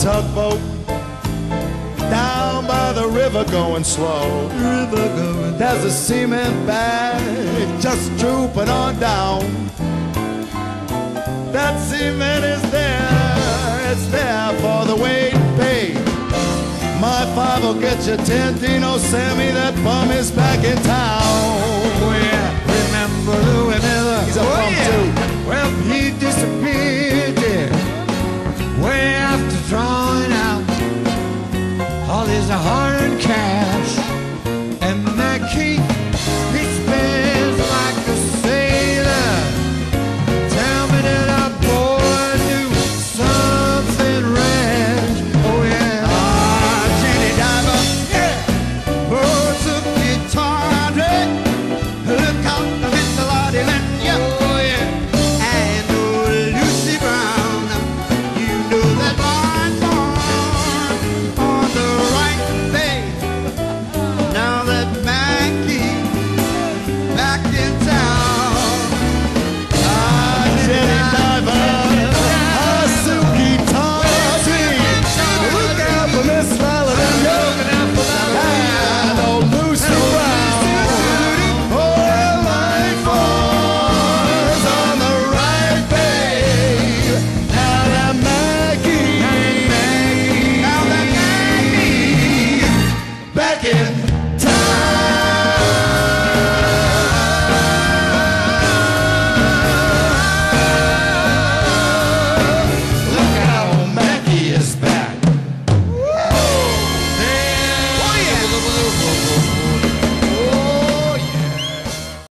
tugboat down by the river going slow. River going. There's a cement bag just drooping on down. That cement is there, it's there for the weight pay. My five will get you ten, Dino Sammy, that bum is back in town. is a heart.